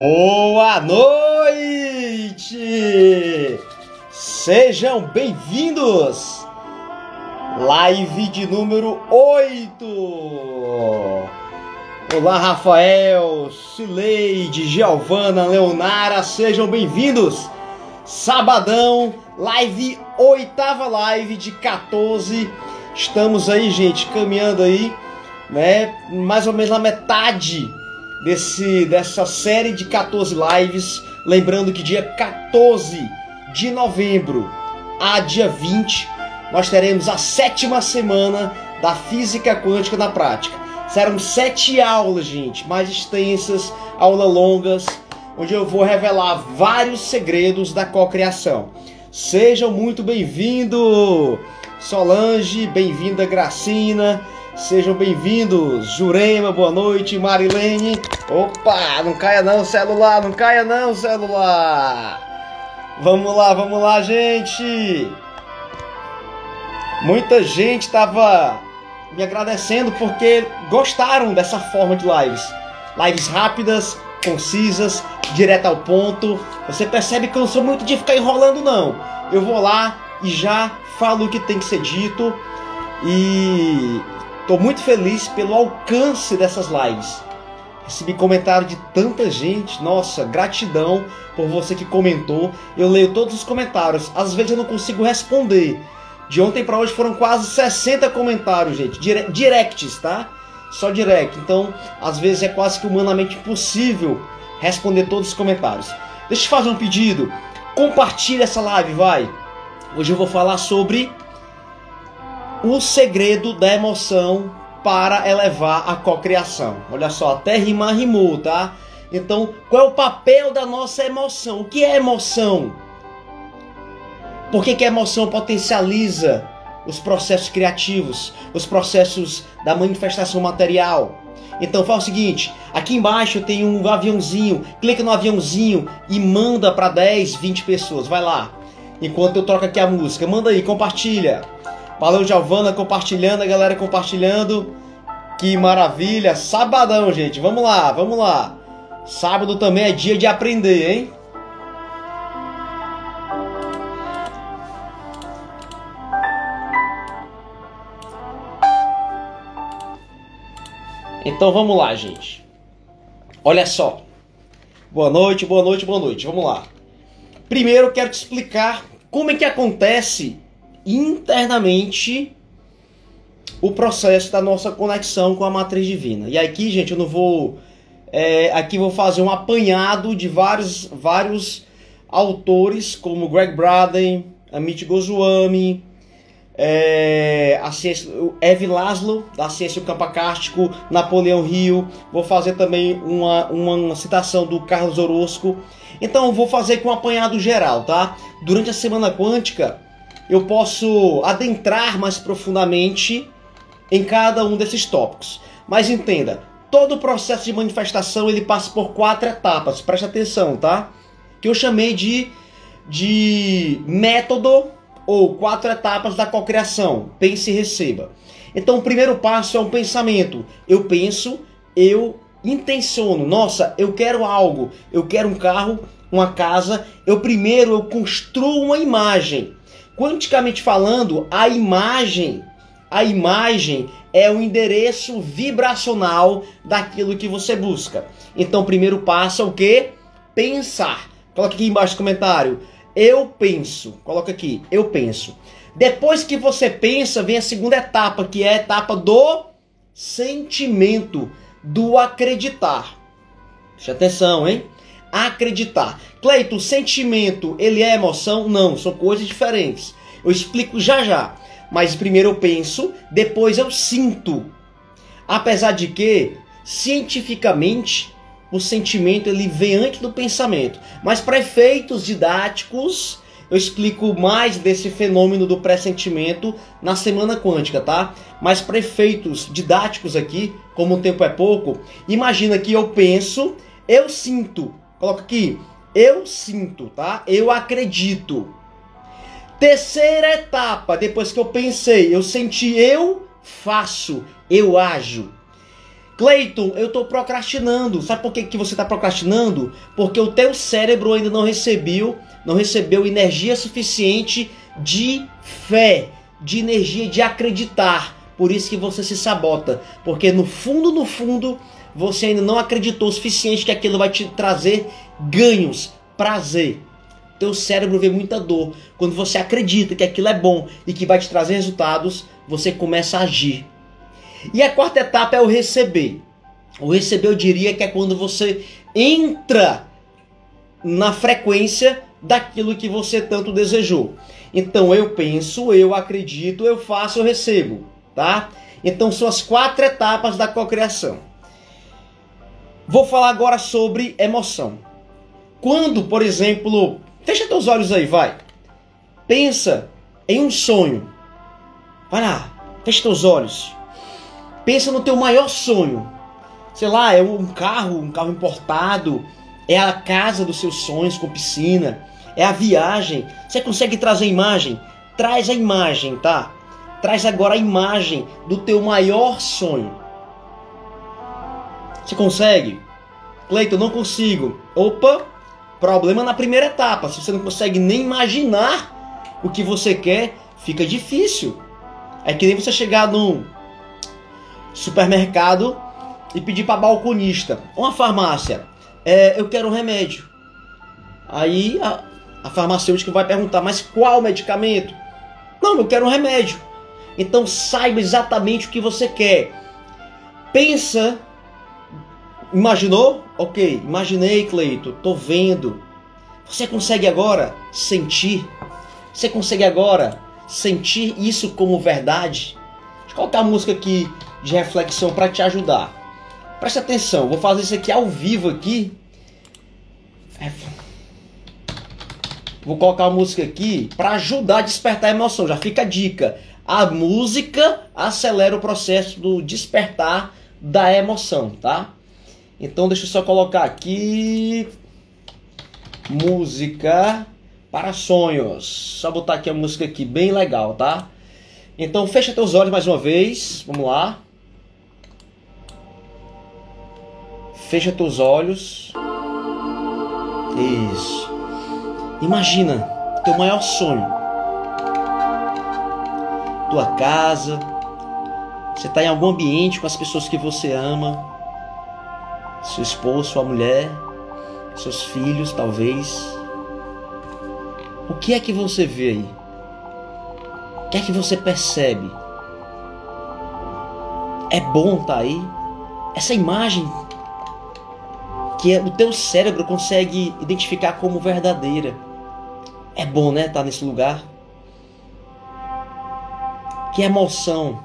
Boa noite! Sejam bem-vindos! Live de número 8! Olá, Rafael, Cileide, Giovana, Leonara, sejam bem-vindos! Sabadão, live, oitava live de 14. Estamos aí, gente, caminhando aí, né? Mais ou menos na metade desse, dessa série de 14 lives. Lembrando que dia 14 de novembro a dia 20 nós teremos a sétima semana da física quântica na prática. Serão sete aulas, gente, mais extensas, aulas longas, onde eu vou revelar vários segredos da cocriação. Sejam muito bem-vindos, Solange, bem-vinda, Gracina. Sejam bem-vindos, Jurema, boa noite, Marilene. Opa, não caia não, celular, não caia não, celular. Vamos lá, vamos lá, gente. Muita gente estava me agradecendo porque gostaram dessa forma de lives. Lives rápidas, concisas, direto ao ponto. Você percebe que eu não sou muito de ficar enrolando, não. Eu vou lá e já falo o que tem que ser dito. E estou muito feliz pelo alcance dessas lives. Recebi comentário de tanta gente. Nossa, gratidão por você que comentou. Eu leio todos os comentários. Às vezes eu não consigo responder. De ontem para hoje foram quase 60 comentários, gente. Dire directs, tá? Só direct. Então, às vezes é quase que humanamente impossível responder todos os comentários. Deixa eu fazer um pedido. Compartilha essa live, vai. Hoje eu vou falar sobre o segredo da emoção para elevar a cocriação. Olha só, até rimar rimou, tá? Então, qual é o papel da nossa emoção? O que é emoção? Por que, que a emoção potencializa os processos criativos, os processos da manifestação material? Então faz o seguinte, aqui embaixo tem um aviãozinho, clica no aviãozinho e manda para 10, 20 pessoas, vai lá. Enquanto eu troco aqui a música, manda aí, compartilha. Valeu, Giovana, compartilhando, a galera compartilhando. Que maravilha, sabadão, gente, vamos lá, vamos lá. Sábado também é dia de aprender, hein? Então vamos lá, gente. Olha só. Boa noite, boa noite, boa noite. Vamos lá. Primeiro quero te explicar como é que acontece internamente o processo da nossa conexão com a matriz divina. E aqui, gente, eu não vou é, aqui vou fazer um apanhado de vários vários autores como Greg Braden, Amit Goswami, é, a ciência, Ev Laszlo, da ciência do campo acástico, Napoleão Hill. Vou fazer também uma, uma citação do Carlos Orozco. Então, vou fazer com um apanhado geral, tá? Durante a semana quântica, eu posso adentrar mais profundamente em cada um desses tópicos. Mas entenda, todo o processo de manifestação ele passa por quatro etapas. Preste atenção, tá? Que eu chamei de, de método ou quatro etapas da cocriação. Pense e receba. Então, o primeiro passo é um pensamento. Eu penso, eu intenciono. Nossa, eu quero algo. Eu quero um carro, uma casa. Eu primeiro eu construo uma imagem. Quanticamente falando, a imagem, a imagem é o endereço vibracional daquilo que você busca. Então, primeiro passo é o que? Pensar. Coloque aqui embaixo no comentário eu penso. Coloca aqui, eu penso. Depois que você pensa, vem a segunda etapa, que é a etapa do sentimento, do acreditar. Preste atenção, hein? Acreditar. Cleito, sentimento, ele é emoção? Não, são coisas diferentes. Eu explico já já. Mas primeiro eu penso, depois eu sinto. Apesar de que, cientificamente, o sentimento ele vem antes do pensamento. Mas para efeitos didáticos, eu explico mais desse fenômeno do pressentimento na semana quântica, tá? Mas para efeitos didáticos aqui, como o tempo é pouco, imagina que eu penso, eu sinto. Coloca aqui, eu sinto, tá? Eu acredito. Terceira etapa, depois que eu pensei, eu senti, eu faço, eu ajo. Cleiton, eu estou procrastinando. Sabe por que, que você está procrastinando? Porque o teu cérebro ainda não recebeu, não recebeu energia suficiente de fé, de energia de acreditar. Por isso que você se sabota, porque no fundo, no fundo, você ainda não acreditou o suficiente que aquilo vai te trazer ganhos, prazer. Teu cérebro vê muita dor. Quando você acredita que aquilo é bom e que vai te trazer resultados, você começa a agir. E a quarta etapa é o receber. O receber eu diria que é quando você entra na frequência daquilo que você tanto desejou. Então eu penso, eu acredito, eu faço, eu recebo, tá? Então são as quatro etapas da cocriação. Vou falar agora sobre emoção. Quando, por exemplo, fecha teus olhos aí, vai. Pensa em um sonho. Vai lá, fecha teus olhos. Pensa no teu maior sonho. Sei lá, é um carro, um carro importado, é a casa dos seus sonhos com piscina, é a viagem. Você consegue trazer a imagem? Traz a imagem, tá? Traz agora a imagem do teu maior sonho. Você consegue? Cleiton, não consigo. Opa, problema na primeira etapa. Se você não consegue nem imaginar o que você quer, fica difícil. É que nem você chegar num supermercado e pedir para balconista, uma farmácia, é, eu quero um remédio. Aí a, a farmacêutica vai perguntar, mas qual medicamento? Não, eu quero um remédio. Então saiba exatamente o que você quer. Pensa Imaginou? Ok, imaginei, Cleito, tô vendo. Você consegue agora sentir? Você consegue agora sentir isso como verdade? Deixa eu colocar a música aqui de reflexão para te ajudar. Preste atenção, vou fazer isso aqui ao vivo aqui. É, vou colocar a música aqui para ajudar a despertar a emoção. Já fica a dica. A música acelera o processo do despertar da emoção, tá? Então deixa eu só colocar aqui música para sonhos. Só botar aqui a música aqui bem legal, tá? Então fecha teus olhos mais uma vez. Vamos lá. Fecha teus olhos. Isso. Imagina teu maior sonho. Tua casa. Você está em algum ambiente com as pessoas que você ama seu esposo, sua mulher, seus filhos, talvez. O que é que você vê aí? O que é que você percebe? É bom estar tá aí? Essa imagem que o teu cérebro consegue identificar como verdadeira. É bom, né, estar tá nesse lugar? Que emoção,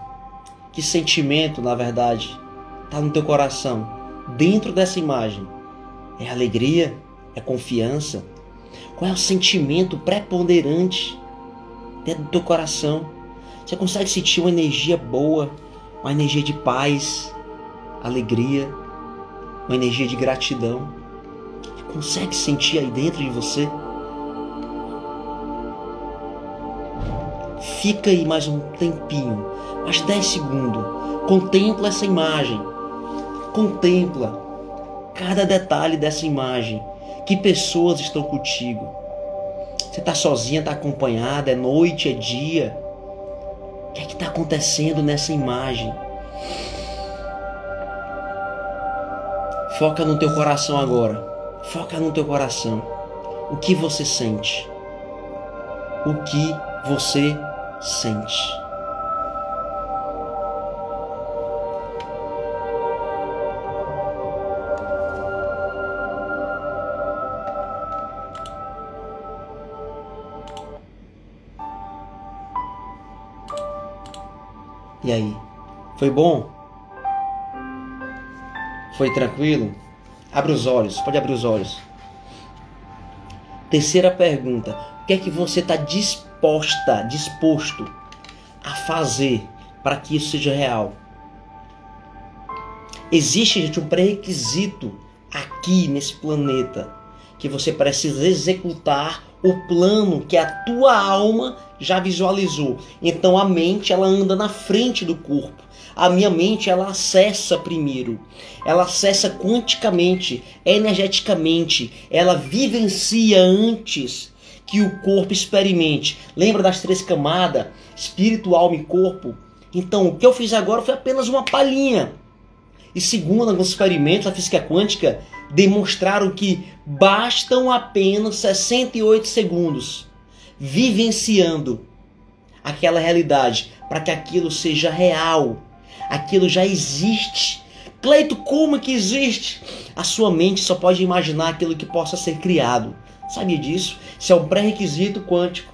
que sentimento, na verdade, está no teu coração dentro dessa imagem? É alegria? É confiança? Qual é o sentimento preponderante dentro do teu coração? Você consegue sentir uma energia boa, uma energia de paz, alegria, uma energia de gratidão? Você consegue sentir aí dentro de você? Fica aí mais um tempinho, mais 10 segundos. Contempla essa imagem Contempla cada detalhe dessa imagem. Que pessoas estão contigo? Você está sozinha, está acompanhada? É noite, é dia? O que é que está acontecendo nessa imagem? Foca no teu coração agora. Foca no teu coração. O que você sente? O que você sente? Aí? Foi bom? Foi tranquilo? Abre os olhos, pode abrir os olhos. Terceira pergunta: o que é que você está disposta, disposto a fazer para que isso seja real? Existe, gente, um pré-requisito aqui nesse planeta que você precisa executar o plano que a tua alma já visualizou. Então a mente ela anda na frente do corpo. a minha mente ela acessa primeiro. Ela acessa quanticamente, energeticamente, ela vivencia antes que o corpo experimente. Lembra das três camadas? Espírito, alma e corpo? Então, o que eu fiz agora foi apenas uma palhinha. E segundo alguns experimentos da física quântica, demonstraram que bastam apenas 68 segundos vivenciando aquela realidade para que aquilo seja real. Aquilo já existe. Cleito, como que existe? A sua mente só pode imaginar aquilo que possa ser criado. Sabia disso? Isso é um pré-requisito quântico.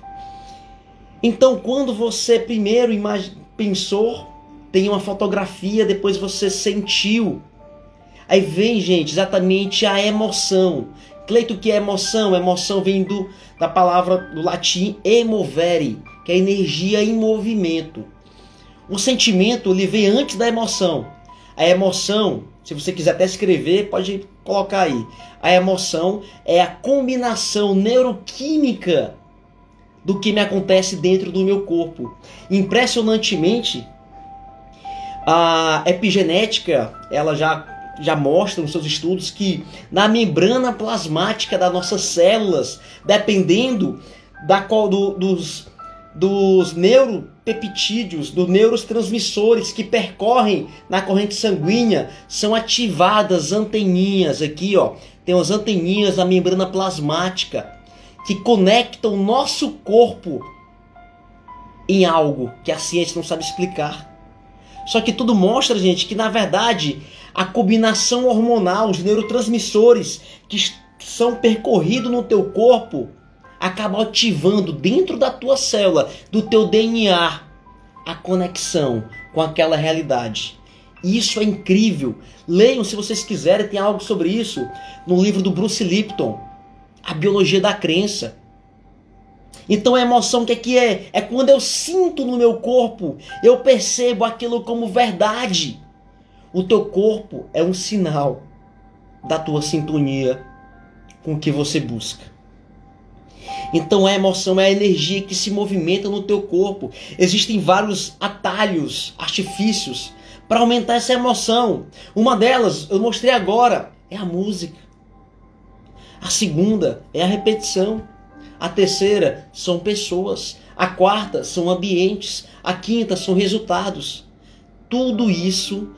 Então, quando você primeiro pensou, tem uma fotografia, depois você sentiu. Aí vem, gente, exatamente a emoção. Cleito, que é emoção? Emoção vem do, da palavra do latim emovere, que é energia em movimento. O sentimento ele vem antes da emoção. A emoção, se você quiser até escrever, pode colocar aí. A emoção é a combinação neuroquímica do que me acontece dentro do meu corpo. Impressionantemente, a epigenética, ela já já mostra nos seus estudos que na membrana plasmática das nossas células, dependendo da qual do, dos dos neuropeptídeos, dos neurotransmissores que percorrem na corrente sanguínea, são ativadas anteninhas aqui, ó. Tem as anteninhas na membrana plasmática que conectam o nosso corpo em algo que a ciência não sabe explicar. Só que tudo mostra, gente, que na verdade a combinação hormonal, os neurotransmissores que são percorridos no teu corpo acaba ativando dentro da tua célula, do teu DNA, a conexão com aquela realidade. Isso é incrível. Leiam se vocês quiserem, tem algo sobre isso no livro do Bruce Lipton, A Biologia da Crença. Então a emoção o que é que é? É quando eu sinto no meu corpo, eu percebo aquilo como verdade. O teu corpo é um sinal da tua sintonia com o que você busca. Então a emoção é a energia que se movimenta no teu corpo. Existem vários atalhos, artifícios para aumentar essa emoção. Uma delas, eu mostrei agora, é a música. A segunda é a repetição. A terceira são pessoas. A quarta são ambientes. A quinta são resultados. Tudo isso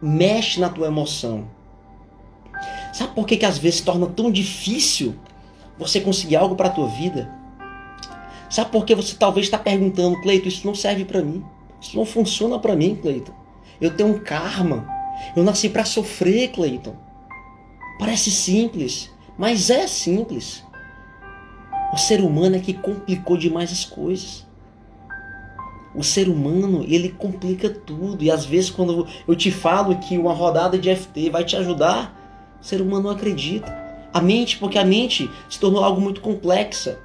mexe na tua emoção. Sabe por que, que às vezes torna tão difícil você conseguir algo para a tua vida? Sabe por que você talvez está perguntando, Cleito, isso não serve para mim? Isso não funciona para mim, Cleiton. Eu tenho um karma. Eu nasci para sofrer, Cleiton. Parece simples, mas é simples. O ser humano é que complicou demais as coisas. O ser humano, ele complica tudo. E às vezes, quando eu te falo que uma rodada de FT vai te ajudar, o ser humano não acredita. A mente, porque a mente se tornou algo muito complexa.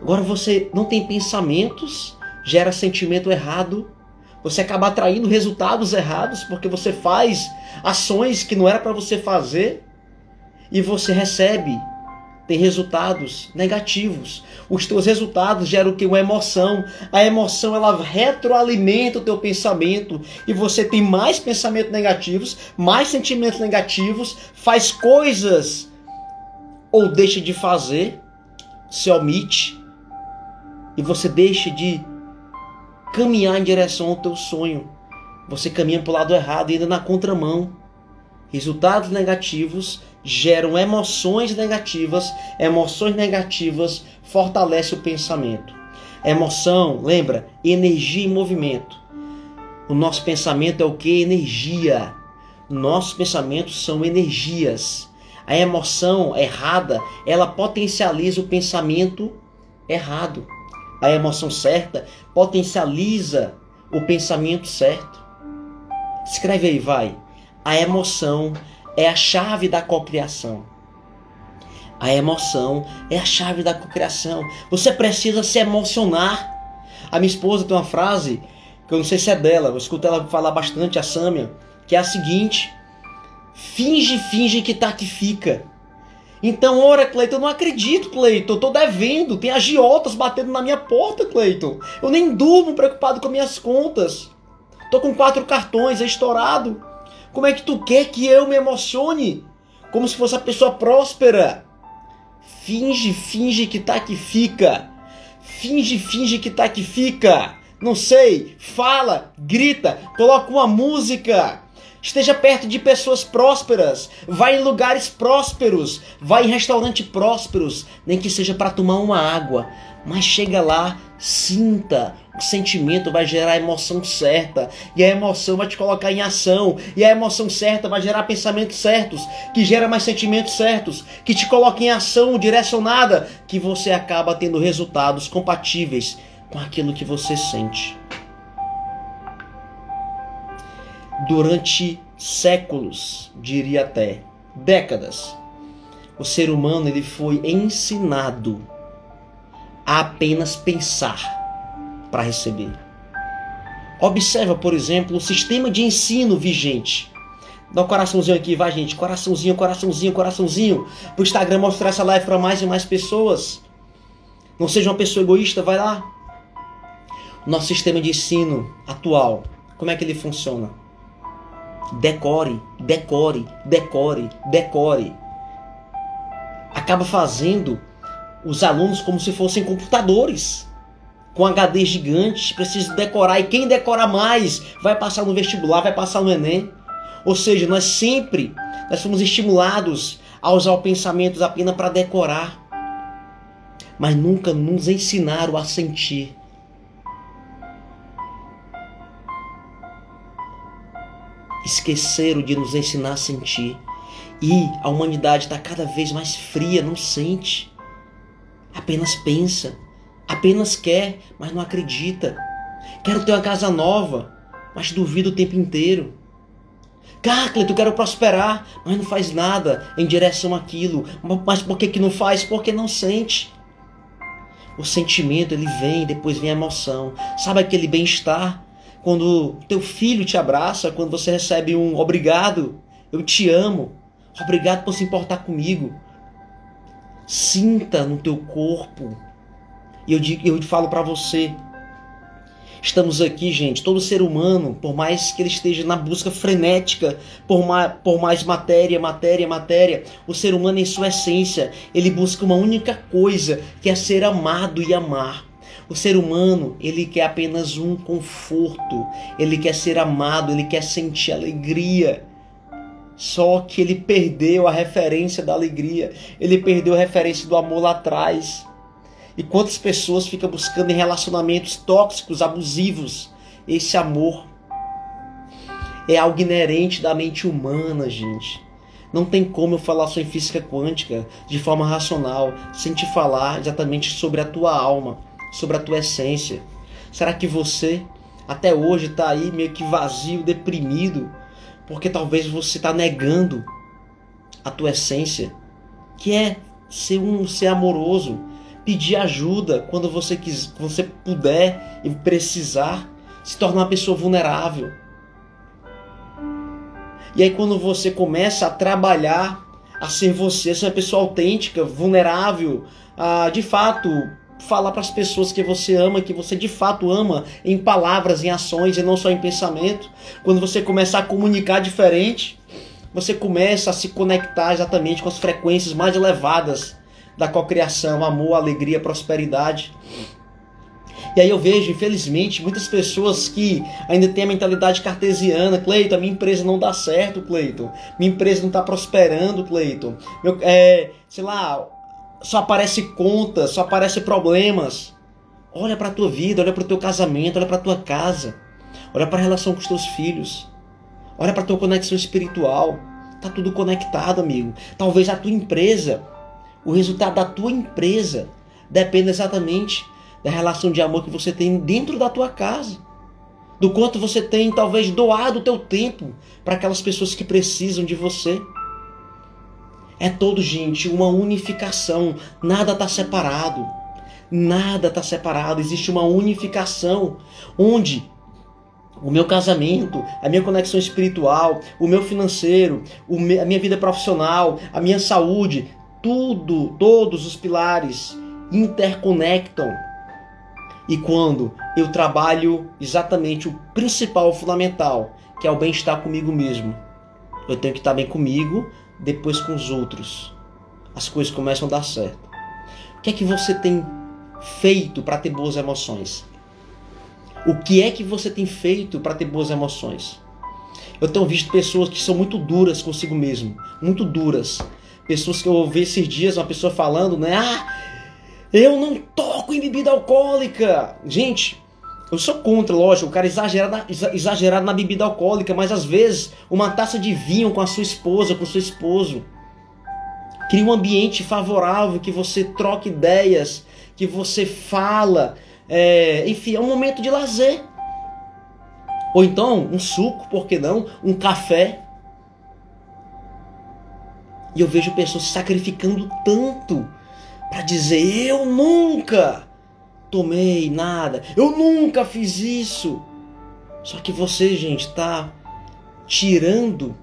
Agora você não tem pensamentos, gera sentimento errado, você acaba atraindo resultados errados porque você faz ações que não era para você fazer e você recebe tem resultados negativos. Os teus resultados geram o que? Uma emoção. A emoção ela retroalimenta o teu pensamento e você tem mais pensamentos negativos, mais sentimentos negativos, faz coisas ou deixa de fazer, se omite e você deixa de caminhar em direção ao teu sonho. Você caminha para o lado errado, ainda na contramão. Resultados negativos geram emoções negativas, emoções negativas fortalece o pensamento. Emoção, lembra? Energia e movimento. O nosso pensamento é o que? Energia. Nossos pensamentos são energias. A emoção errada, ela potencializa o pensamento errado. A emoção certa potencializa o pensamento certo. Escreve aí, vai. A emoção é a chave da cocriação. A emoção é a chave da cocriação. Você precisa se emocionar. A minha esposa tem uma frase que eu não sei se é dela, eu escuto ela falar bastante, a Sâmia, que é a seguinte: finge, finge que tá que fica. Então, ora, Cleiton, eu não acredito, Cleiton. Eu tô devendo. Tem agiotas batendo na minha porta, Cleiton. Eu nem durmo preocupado com minhas contas. Tô com quatro cartões, é estourado. Como é que tu quer que eu me emocione? Como se fosse a pessoa próspera. Finge, finge que tá que fica. Finge, finge que tá que fica. Não sei, fala, grita, coloca uma música. Esteja perto de pessoas prósperas. Vai em lugares prósperos. Vai em restaurantes prósperos. Nem que seja para tomar uma água. Mas chega lá, sinta. O sentimento vai gerar a emoção certa. E a emoção vai te colocar em ação. E a emoção certa vai gerar pensamentos certos. Que gera mais sentimentos certos. Que te coloca em ação direcionada. Que você acaba tendo resultados compatíveis com aquilo que você sente. durante séculos, diria até décadas, o ser humano ele foi ensinado a apenas pensar para receber. Observa, por exemplo, o sistema de ensino vigente. Dá um coraçãozinho aqui, vai gente, coraçãozinho, coraçãozinho, coraçãozinho, o Instagram mostrar essa live para mais e mais pessoas. Não seja uma pessoa egoísta, vai lá. Nosso sistema de ensino atual, como é que ele funciona? decore, decore, decore, decore. Acaba fazendo os alunos como se fossem computadores com HD gigantes, precisa decorar e quem decora mais vai passar no vestibular, vai passar no ENEM. Ou seja, nós sempre nós fomos estimulados a usar o pensamento apenas para decorar, mas nunca nos ensinaram a sentir. esqueceram de nos ensinar a sentir. E a humanidade está cada vez mais fria, não sente. Apenas pensa, apenas quer, mas não acredita. Quero ter uma casa nova, mas duvido o tempo inteiro. Carclet, eu quero prosperar, mas não faz nada em direção àquilo. Mas por que, que não faz? Porque não sente. O sentimento ele vem, depois vem a emoção. Sabe aquele bem-estar? quando teu filho te abraça, quando você recebe um obrigado, eu te amo, obrigado por se importar comigo. Sinta no teu corpo. E eu, eu falo para você, estamos aqui, gente, todo ser humano, por mais que ele esteja na busca frenética por mais, por mais matéria, matéria, matéria, o ser humano em sua essência, ele busca uma única coisa, que é ser amado e amar. O ser humano, ele quer apenas um conforto, ele quer ser amado, ele quer sentir alegria. Só que ele perdeu a referência da alegria, ele perdeu a referência do amor lá atrás. E quantas pessoas ficam buscando em relacionamentos tóxicos, abusivos, esse amor? É algo inerente da mente humana, gente. Não tem como eu falar em física quântica de forma racional, sem te falar exatamente sobre a tua alma sobre a tua essência? Será que você até hoje está aí meio que vazio, deprimido, porque talvez você está negando a tua essência, que é ser um ser amoroso, pedir ajuda quando você quiser, você puder e precisar, se tornar uma pessoa vulnerável. E aí quando você começa a trabalhar a ser você, ser uma pessoa autêntica, vulnerável, a de fato falar para as pessoas que você ama, que você de fato ama, em palavras, em ações e não só em pensamento. Quando você começar a comunicar diferente, você começa a se conectar exatamente com as frequências mais elevadas da cocriação, amor, alegria, prosperidade. E aí eu vejo, infelizmente, muitas pessoas que ainda têm a mentalidade cartesiana. Cleiton, minha empresa não dá certo, Cleiton. Minha empresa não está prosperando, Cleiton. Meu, é, sei lá, só aparece contas, só aparece problemas. Olha para a tua vida, olha para o teu casamento, olha para a tua casa, olha para a relação com os teus filhos, olha para a tua conexão espiritual. Tá tudo conectado, amigo. Talvez a tua empresa, o resultado da tua empresa dependa exatamente da relação de amor que você tem dentro da tua casa. Do quanto você tem talvez doado o teu tempo para aquelas pessoas que precisam de você. É todo, gente, uma unificação. Nada está separado. Nada está separado. Existe uma unificação onde o meu casamento, a minha conexão espiritual, o meu financeiro, a minha vida profissional, a minha saúde, tudo, todos os pilares interconectam. E quando eu trabalho exatamente o principal, o fundamental, que é o bem-estar comigo mesmo, eu tenho que estar bem comigo, depois com os outros. As coisas começam a dar certo. O que é que você tem feito para ter boas emoções? O que é que você tem feito para ter boas emoções? Eu tenho visto pessoas que são muito duras consigo mesmo, muito duras. Pessoas que eu ouvi esses dias, uma pessoa falando, né? Ah, eu não toco em bebida alcoólica. Gente, eu sou contra, lógico, o cara exagerado na, exagerado na bebida alcoólica, mas às vezes uma taça de vinho com a sua esposa, com o seu esposo, cria um ambiente favorável, que você troca ideias, que você fala, é, enfim, é um momento de lazer. Ou então um suco, por que não? Um café. E eu vejo pessoas sacrificando tanto para dizer: eu nunca tomei nada, eu nunca fiz isso. Só que você, gente, está tirando,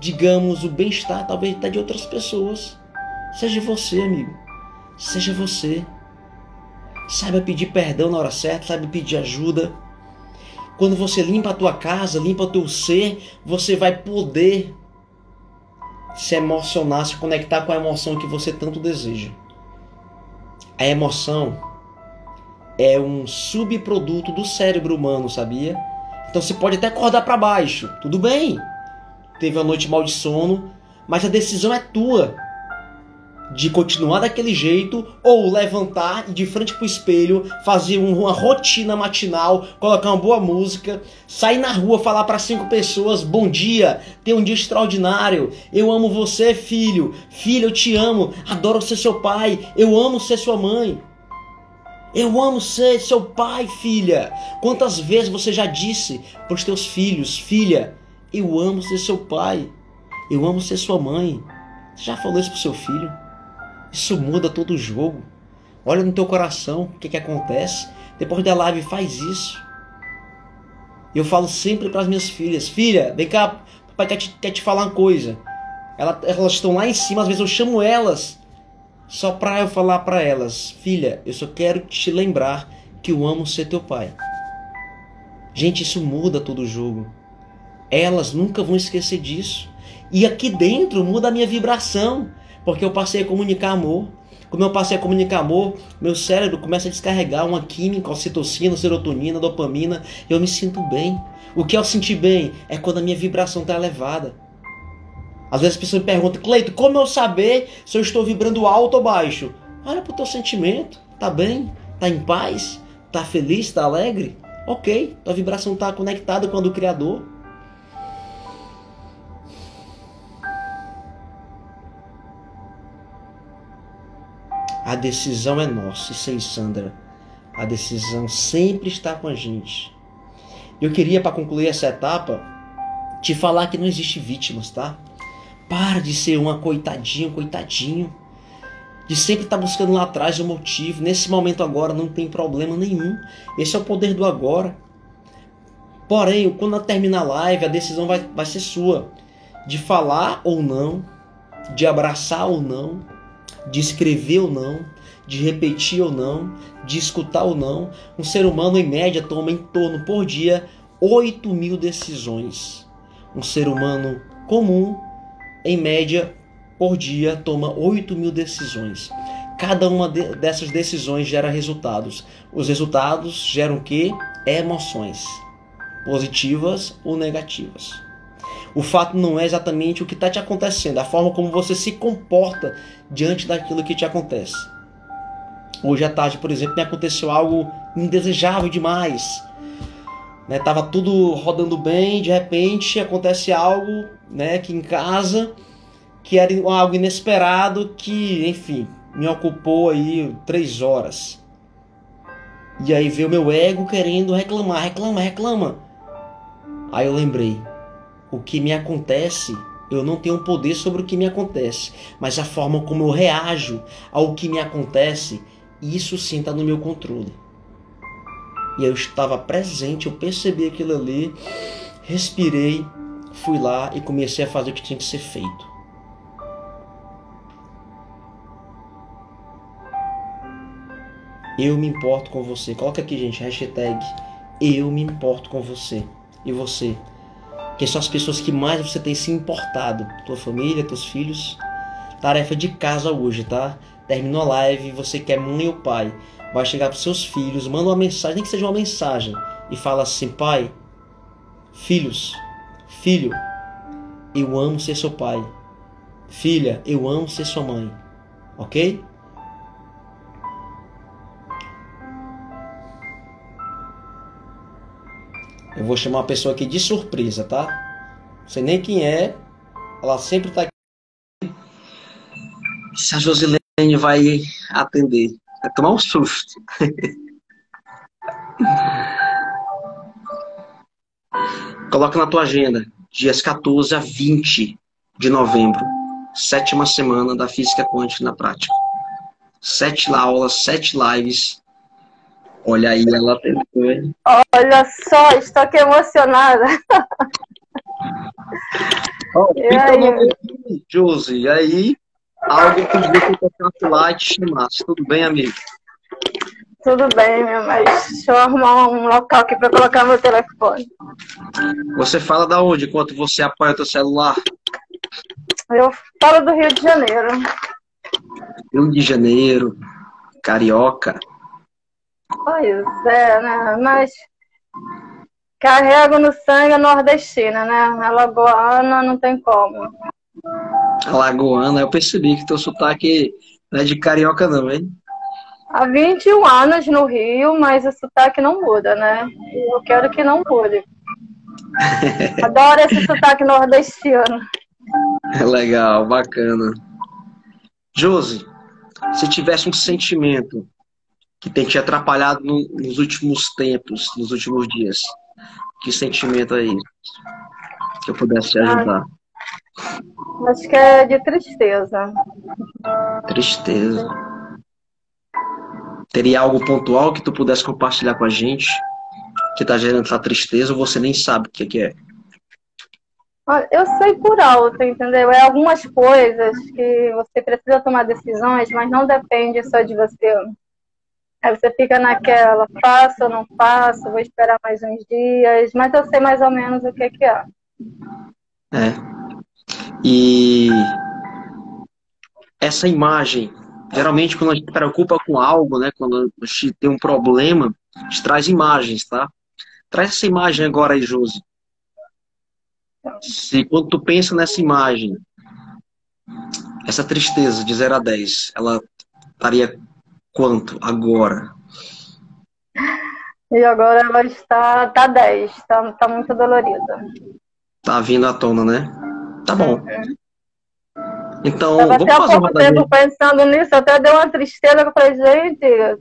digamos, o bem-estar, talvez até de outras pessoas. Seja você, amigo. Seja você. Saiba pedir perdão na hora certa, saiba pedir ajuda. Quando você limpa a tua casa, limpa o teu ser, você vai poder se emocionar, se conectar com a emoção que você tanto deseja. A emoção é um subproduto do cérebro humano, sabia? Então você pode até acordar para baixo, tudo bem. Teve uma noite mal de sono, mas a decisão é tua de continuar daquele jeito ou levantar e de frente pro espelho fazer uma rotina matinal, colocar uma boa música, sair na rua falar para cinco pessoas bom dia, ter um dia extraordinário, eu amo você filho, filho eu te amo, adoro ser seu pai, eu amo ser sua mãe. Eu amo ser seu pai, filha. Quantas vezes você já disse para os teus filhos, filha, eu amo ser seu pai, eu amo ser sua mãe. Você já falou isso pro seu filho? Isso muda todo o jogo. Olha no teu coração o que, que acontece. Depois da live, faz isso. Eu falo sempre para as minhas filhas: Filha, vem cá, papai quer te, quer te falar uma coisa. Elas, elas estão lá em cima, às vezes eu chamo elas só para eu falar para elas: Filha, eu só quero te lembrar que eu amo ser teu pai. Gente, isso muda todo o jogo. Elas nunca vão esquecer disso. E aqui dentro muda a minha vibração. Porque eu passei a comunicar amor. Como eu passei a comunicar amor, meu cérebro começa a descarregar uma química, ocitocina, serotonina, dopamina. Eu me sinto bem. O que eu sentir bem é quando a minha vibração está elevada. Às vezes as pessoas me perguntam, Cleito, como eu saber se eu estou vibrando alto ou baixo? Olha para o teu sentimento. Tá bem? Tá em paz? Tá feliz? Tá alegre? Ok, tua vibração está conectada com a do Criador. A decisão é nossa, e sem Sandra. A decisão sempre está com a gente. Eu queria, para concluir essa etapa, te falar que não existe vítimas, tá? Para de ser uma coitadinha, coitadinho. De sempre estar tá buscando lá atrás um motivo. Nesse momento agora não tem problema nenhum. Esse é o poder do agora. Porém, quando terminar a live, a decisão vai, vai ser sua. De falar ou não. De abraçar ou não de escrever ou não, de repetir ou não, de escutar ou não. Um ser humano, em média, toma em torno por dia 8 mil decisões. Um ser humano comum, em média, por dia, toma 8 mil decisões. Cada uma de, dessas decisões gera resultados. Os resultados geram o que? Emoções, positivas ou negativas. O fato não é exatamente o que está te acontecendo, a forma como você se comporta diante daquilo que te acontece. Hoje à tarde, por exemplo, me aconteceu algo indesejável demais. Né, tava tudo rodando bem, de repente acontece algo, né, que em casa que era algo inesperado que, enfim, me ocupou aí três horas. E aí veio meu ego querendo reclamar, reclama, reclama. Aí eu lembrei, o que me acontece, eu não tenho poder sobre o que me acontece, mas a forma como eu reajo ao que me acontece, isso sim está no meu controle. E eu estava presente, eu percebi aquilo ali, respirei, fui lá e comecei a fazer o que tinha que ser feito. Eu me importo com você. Coloca aqui, gente, hashtag eu me importo com você. E você? Que são as pessoas que mais você tem se importado. Tua família, teus filhos. Tarefa de casa hoje, tá? Terminou a live, você quer mãe ou pai. Vai chegar para seus filhos, manda uma mensagem, nem que seja uma mensagem, e fala assim: pai, filhos, filho, eu amo ser seu pai. Filha, eu amo ser sua mãe. Ok? Eu vou chamar uma pessoa aqui de surpresa, tá? Não sei nem quem é. Ela sempre tá aqui. Se a Josilene vai atender. Vai tomar um susto. Coloca na tua agenda. Dias 14 a 20 de novembro. Sétima semana da Física Quântica na Prática. Sete aulas, sete lives Olha aí, ela tentou, hein? Olha só, estou aqui emocionada. Oh, e aí? Josi, e aí, algo que podia ter lá e te chamasse. Tudo bem, amigo? Tudo bem, meu, mas deixa eu arrumar um local aqui para colocar meu telefone. Você fala da onde enquanto você apoia o teu celular? Eu falo do Rio de Janeiro. Rio de Janeiro, carioca. Pois é, né? Mas carrego no sangue a nordestina, né? A lagoana não tem como. A lagoana, eu percebi que teu sotaque não é de carioca não, hein? Há 21 anos no Rio, mas o sotaque não muda, né? Eu quero que não mude. Adoro esse sotaque nordestino. É legal, bacana. Josi, se tivesse um sentimento que tem te atrapalhado no, nos últimos tempos, nos últimos dias? Que sentimento é isso? Que eu pudesse te ajudar. Ah, acho que é de tristeza. Tristeza. Teria algo pontual que tu pudesse compartilhar com a gente? Que tá gerando essa tristeza ou você nem sabe o que, que é? Eu sei por alto, entendeu? É algumas coisas que você precisa tomar decisões, mas não depende só de você. Aí você fica naquela, faço ou não faço, vou esperar mais uns dias, mas eu sei mais ou menos o que, que é. É. E essa imagem, geralmente quando a gente se preocupa com algo, né, quando a gente tem um problema, a gente traz imagens, tá? Traz essa imagem agora aí, Josi. Se quando tu pensa nessa imagem, essa tristeza de 0 a 10, ela estaria quanto agora? E agora ela está tá 10, está tá muito dolorida. Tá vindo à tona, né? Tá bom. Uhum. Então, Tava vamos fazer pouco tempo pensando nisso, até deu uma tristeza que eu falei, gente,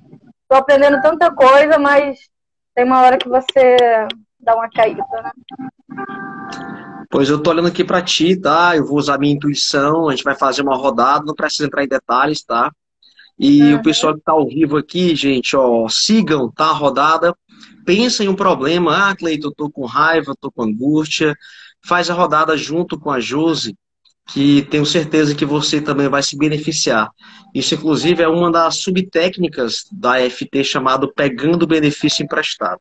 tô aprendendo tanta coisa, mas tem uma hora que você dá uma caída, né? Pois eu tô olhando aqui para ti, tá? Eu vou usar minha intuição, a gente vai fazer uma rodada, não precisa entrar em detalhes, tá? E uhum. o pessoal que está ao vivo aqui, gente, ó, sigam, tá? A rodada. Pensa em um problema. Ah, Cleiton, eu tô com raiva, tô com angústia. Faz a rodada junto com a Josi, que tenho certeza que você também vai se beneficiar. Isso, inclusive, é uma das subtécnicas da FT chamado Pegando Benefício Emprestado.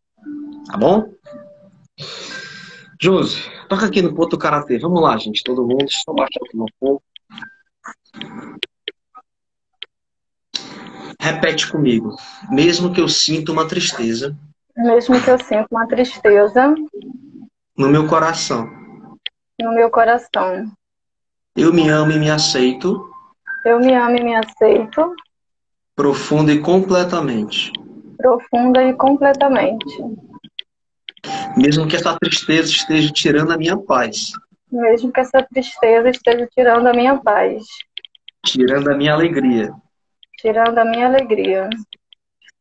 Tá bom? Josi, toca aqui no ponto do Karatê. Vamos lá, gente, todo mundo. Eu baixar aqui um pouco. Repete comigo. Mesmo que eu sinta uma tristeza. Mesmo que eu sinta uma tristeza. No meu coração. No meu coração. Eu me amo e me aceito. Eu me amo e me aceito. Profunda e completamente. Profunda e completamente. Mesmo que essa tristeza esteja tirando a minha paz. Mesmo que essa tristeza esteja tirando a minha paz. Tirando a minha alegria tirando a minha alegria.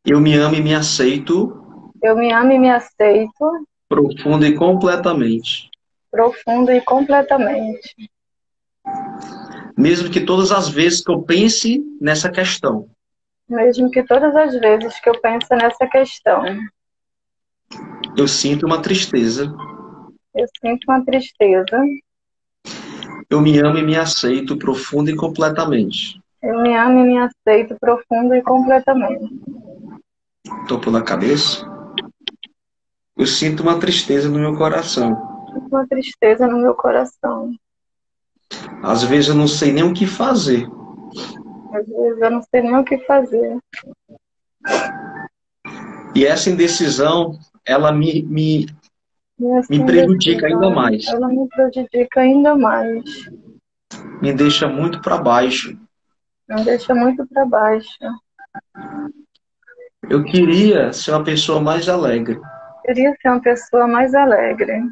Eu me amo e me aceito. Eu me amo e me aceito. Profundo e completamente. Profundo e completamente. Mesmo que todas as vezes que eu pense nessa questão. Mesmo que todas as vezes que eu pense nessa questão. Eu sinto uma tristeza. Eu sinto uma tristeza. Eu me amo e me aceito profundo e completamente. Eu me amo e me aceito profundo e completamente. topo da cabeça. Eu sinto uma tristeza no meu coração. Uma tristeza no meu coração. Às vezes eu não sei nem o que fazer. Às vezes eu não sei nem o que fazer. E essa indecisão, ela me, me, me prejudica ainda mais. Ela me prejudica ainda mais. Me deixa muito para baixo. Me deixa muito para baixo. Eu queria ser uma pessoa mais alegre. Queria ser uma pessoa mais alegre.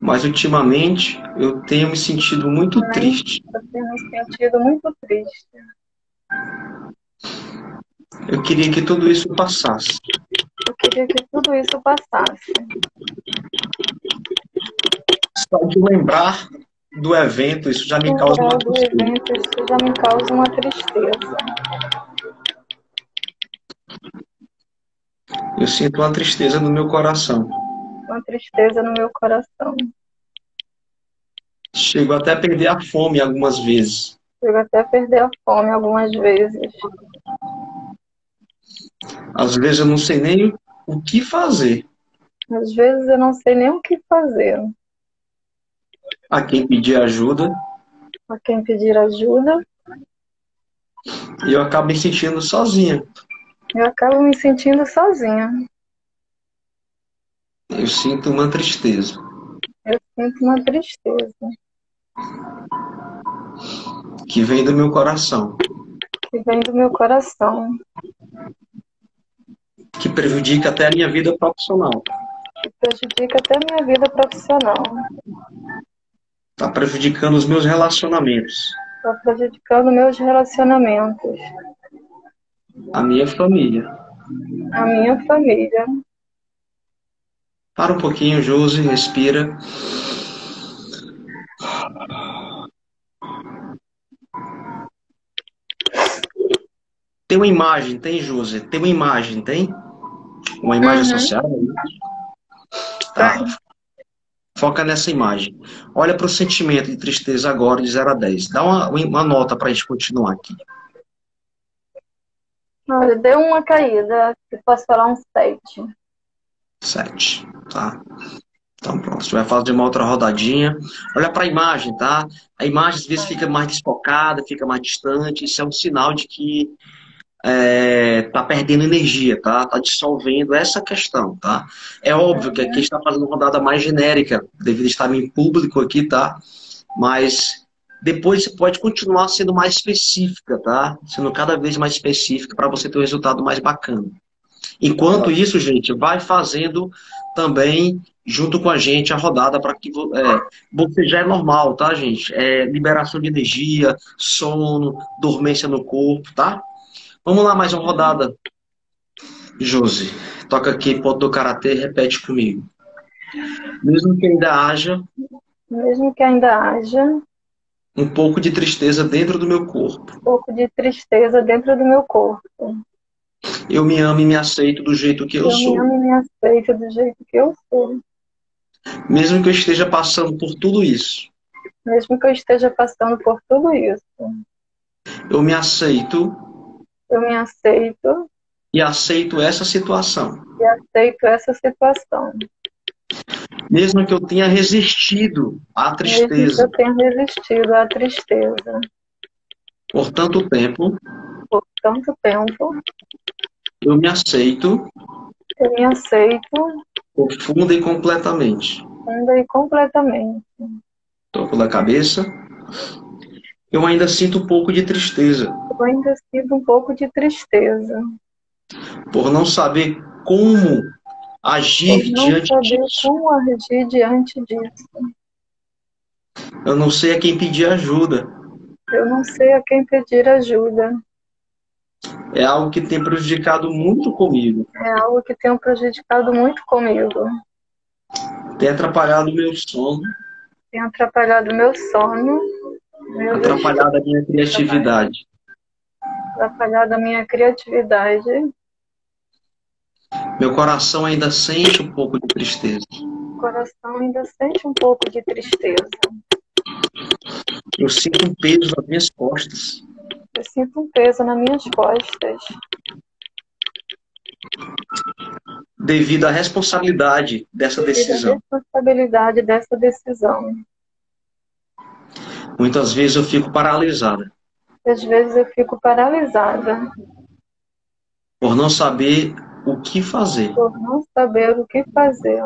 Mas ultimamente eu tenho me sentido muito Mas triste. Eu tenho me sentido muito triste. Eu queria que tudo isso passasse. Eu queria que tudo isso passasse. Só de lembrar do evento, isso já me causa uma do evento, isso já me causa uma tristeza. Eu sinto uma tristeza no meu coração. Uma tristeza no meu coração. Chego até a perder a fome algumas vezes. Chego até a perder a fome algumas vezes. Às vezes eu não sei nem o que fazer. Às vezes eu não sei nem o que fazer. A quem pedir ajuda. A quem pedir ajuda. E eu acabo me sentindo sozinha. Eu acabo me sentindo sozinha. Eu sinto uma tristeza. Eu sinto uma tristeza. Que vem do meu coração. Que vem do meu coração. Que prejudica até a minha vida profissional. Que prejudica até a minha vida profissional. Está prejudicando os meus relacionamentos. Está prejudicando meus relacionamentos. A minha família. A minha família. Para um pouquinho, Josi, respira. Tem uma imagem, tem, Josi? Tem uma imagem, tem? Uma imagem Uhum. associada? Tá. Foca nessa imagem. Olha para o sentimento de tristeza agora, de 0 a 10. Dá uma, uma nota para a gente continuar aqui. Olha, deu uma caída. Posso falar um sete. 7, tá? Então pronto, a gente vai fazer uma outra rodadinha. Olha para a imagem, tá? A imagem às vezes fica mais desfocada, fica mais distante. Isso é um sinal de que é, tá perdendo energia, tá? Tá dissolvendo essa questão, tá? É óbvio que aqui está fazendo uma rodada mais genérica, devido a estar em público aqui, tá? Mas depois você pode continuar sendo mais específica, tá? Sendo cada vez mais específica para você ter um resultado mais bacana. Enquanto isso, gente, vai fazendo também junto com a gente a rodada para que é, você já é normal, tá, gente? É, liberação de energia, sono, dormência no corpo, tá? Vamos lá, mais uma rodada. Josi, toca aqui, ponto do karatê, repete comigo. Mesmo que ainda haja. Mesmo que ainda haja. Um pouco de tristeza dentro do meu corpo. Um pouco de tristeza dentro do meu corpo. Eu me amo e me aceito do jeito que eu, eu sou. Eu me amo e me aceito do jeito que eu sou. Mesmo que eu esteja passando por tudo isso. Mesmo que eu esteja passando por tudo isso. Eu me aceito eu me aceito. E aceito essa situação. E aceito essa situação. Mesmo que eu tenha resistido à tristeza. Mesmo que eu tenha resistido à tristeza. Por tanto tempo. Por tanto tempo. Eu me aceito. Eu me aceito. Profunda e completamente. Profunda e completamente. Topo da cabeça. Eu ainda sinto um pouco de tristeza. Eu ainda sinto um pouco de tristeza. Por não saber como agir Por não diante saber disso. como agir diante disso. Eu não sei a quem pedir ajuda. Eu não sei a quem pedir ajuda. É algo que tem prejudicado muito comigo. É algo que tem prejudicado muito comigo. Tem atrapalhado o meu sono. Tem atrapalhado o meu sono. Meu atrapalhado a minha criatividade. Atrapalhado a minha criatividade. Meu coração ainda sente um pouco de tristeza. O coração ainda sente um pouco de tristeza. Eu sinto um peso nas minhas costas. Eu sinto um peso nas minhas costas. devido à responsabilidade dessa decisão. A responsabilidade dessa decisão. Muitas vezes eu fico paralisada. Às vezes eu fico paralisada. Por não saber o que fazer. Por não saber o que fazer.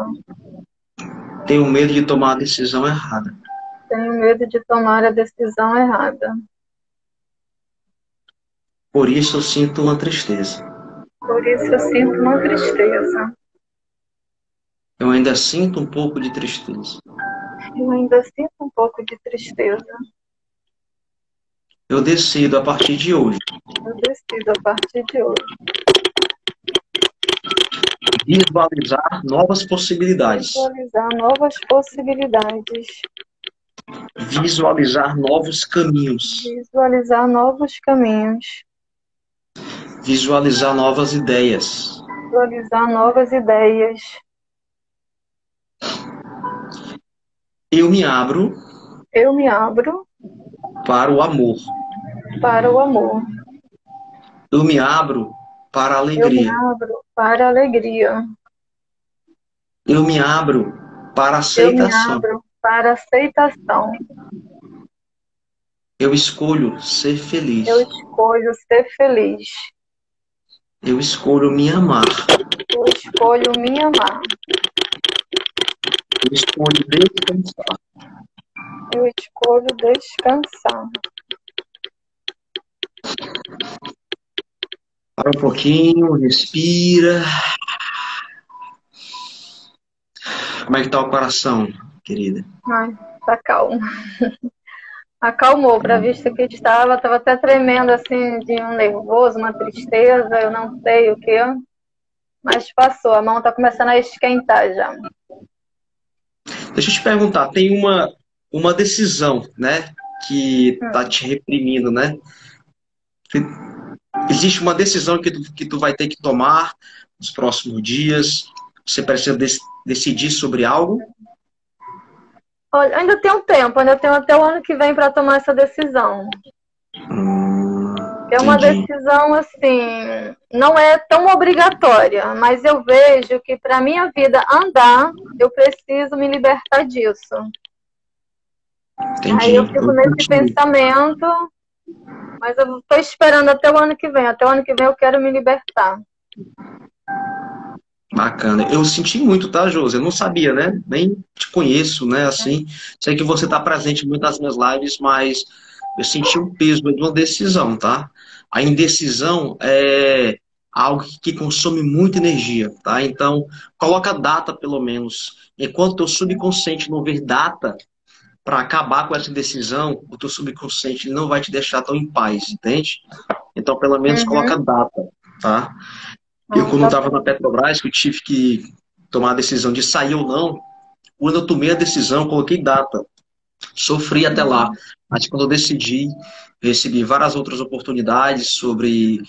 Tenho medo de tomar a decisão errada. Tenho medo de tomar a decisão errada. Por isso eu sinto uma tristeza. Por isso eu sinto uma tristeza. Eu ainda sinto um pouco de tristeza. Eu ainda sinto um pouco de tristeza. Eu decido a partir de hoje. Eu decido a partir de hoje. Visualizar novas possibilidades. Visualizar novas possibilidades. Visualizar novos caminhos. Visualizar novos caminhos. Visualizar novas ideias. Visualizar novas ideias. Eu me abro. Eu me abro. Para o amor. Para o amor. Eu me abro para a alegria. Eu me abro para a alegria. Eu me abro para a aceitação. Eu me abro para a aceitação. Eu escolho ser feliz. Eu escolho ser feliz. Eu escolho me amar. Eu escolho me amar. Eu escolho descansar. Eu escolho descansar. Para um pouquinho, respira. Como é que tá o coração, querida? Ai, tá calmo. Acalmou, para vista que estava, estava até tremendo assim de um nervoso, uma tristeza, eu não sei o que. Mas passou, a mão está começando a esquentar já. Deixa eu te perguntar, tem uma, uma decisão, né, que tá te reprimindo, né? Existe uma decisão que tu, que tu vai ter que tomar nos próximos dias. Você precisa de, decidir sobre algo? Olha, ainda tem um tempo, ainda tenho até o ano que vem para tomar essa decisão. Hum, é uma entendi. decisão assim, não é tão obrigatória, mas eu vejo que para minha vida andar, eu preciso me libertar disso. Entendi. Aí eu fico nesse pensamento, mas eu estou esperando até o ano que vem. Até o ano que vem eu quero me libertar. Bacana. Eu senti muito, tá, Josi? Eu não sabia, né? Nem te conheço, né? Assim, sei que você tá presente muito nas minhas lives, mas eu senti um peso de uma decisão, tá? A indecisão é algo que consome muita energia, tá? Então, coloca data, pelo menos. Enquanto o teu subconsciente não ver data para acabar com essa decisão, o teu subconsciente não vai te deixar tão em paz, entende? Então, pelo menos, Uhum. coloca data, tá? Eu, Ah, quando tá estava na Petrobras, que eu tive que tomar a decisão de sair ou não, quando eu tomei a decisão, coloquei data. Sofri até lá. Mas quando eu decidi, recebi várias outras oportunidades sobre.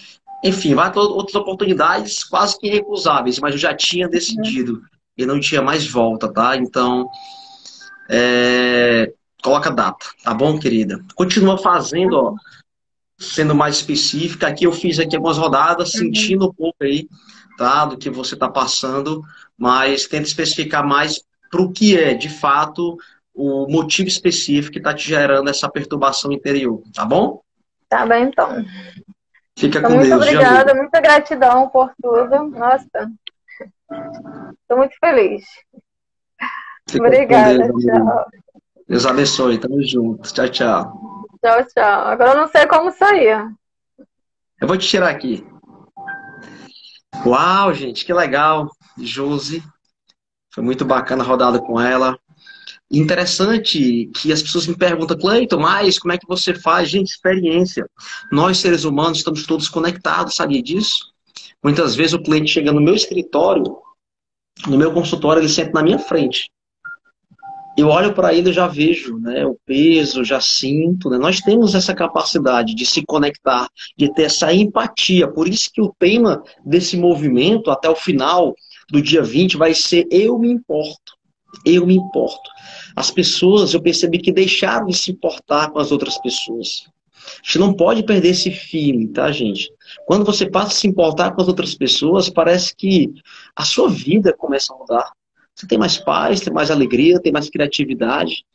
Enfim, várias outras oportunidades quase que irrecusáveis, mas eu já tinha decidido. E não tinha mais volta, tá? Então. é, Coloca data, tá bom, querida? Continua fazendo, ó sendo mais específica, aqui eu fiz aqui algumas rodadas, sentindo um pouco aí, tá, do que você está passando, mas tenta especificar mais para o que é, de fato, o motivo específico que está te gerando essa perturbação interior, tá bom? Tá bem, então. Fica Então, com muito Deus. Jean obrigada, muita gratidão por tudo. Nossa, estou muito feliz. Fica Obrigada, Deus, tchau. Deus abençoe, tamo junto. Tchau, tchau. Tchau, tchau. Agora eu não sei como sair. Eu vou te tirar aqui. Uau, gente, que legal. Josi. Foi muito bacana a rodada com ela. Interessante que as pessoas me perguntam, Cleiton, mas como é que você faz? Gente, experiência. Nós, seres humanos, estamos todos conectados, sabia disso? Muitas vezes o cliente chega no meu escritório, no meu consultório, ele senta na minha frente. Eu olho para ele e já vejo né, o peso, já sinto. Né? Nós temos essa capacidade de se conectar, de ter essa empatia. Por isso que o tema desse movimento, até o final do dia 20, vai ser Eu me importo. Eu me importo. As pessoas, eu percebi que deixaram de se importar com as outras pessoas. A gente não pode perder esse feeling, tá, gente? Quando você passa a se importar com as outras pessoas, parece que a sua vida começa a mudar. Você tem mais paz, tem mais alegria, tem mais criatividade.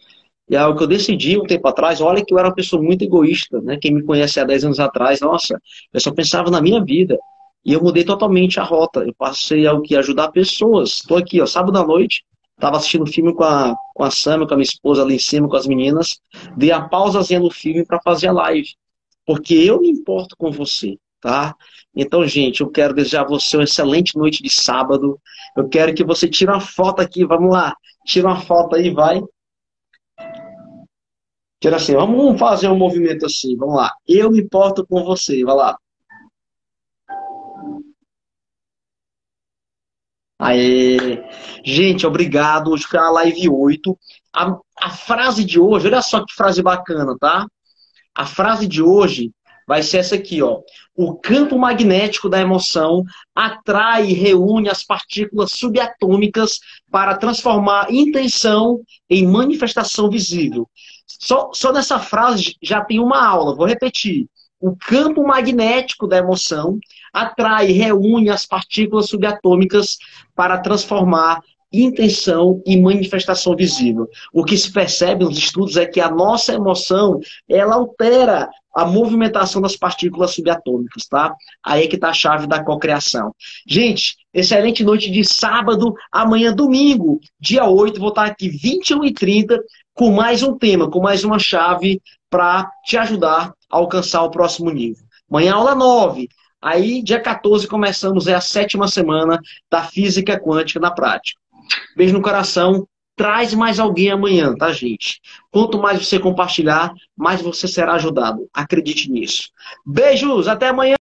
E é algo que eu decidi um tempo atrás, olha que eu era uma pessoa muito egoísta, né? Quem me conhece há 10 anos atrás, nossa, eu só pensava na minha vida. E eu mudei totalmente a rota. Eu passei a que ajudar pessoas. Estou aqui, ó, sábado à noite, estava assistindo filme com a, com a Sam, com a minha esposa ali em cima, com as meninas. Dei a pausazinha no filme para fazer a live. Porque eu me importo com você, tá? Então, gente, eu quero desejar a você uma excelente noite de sábado. Eu quero que você tire uma foto aqui, vamos lá. Tira uma foto aí, vai. Tira assim, vamos fazer um movimento assim, vamos lá. Eu me importo com você, vai lá. Aê. Gente, obrigado. Hoje foi a live 8. A, a frase de hoje, olha só que frase bacana, tá? A frase de hoje vai ser essa aqui, ó. O campo magnético da emoção atrai e reúne as partículas subatômicas para transformar intenção em manifestação visível. Só, só nessa frase já tem uma aula, vou repetir. O campo magnético da emoção atrai e reúne as partículas subatômicas para transformar intenção e manifestação visível. O que se percebe nos estudos é que a nossa emoção, ela altera a movimentação das partículas subatômicas, tá? Aí é que tá a chave da cocriação. Gente, excelente noite de sábado, amanhã domingo, dia 8, vou estar aqui 21h30 com mais um tema, com mais uma chave para te ajudar a alcançar o próximo nível. Amanhã aula 9. Aí, dia 14, começamos é a sétima semana da física quântica na prática. Beijo no coração. Traz mais alguém amanhã, tá, gente? Quanto mais você compartilhar, mais você será ajudado. Acredite nisso. Beijos, até amanhã.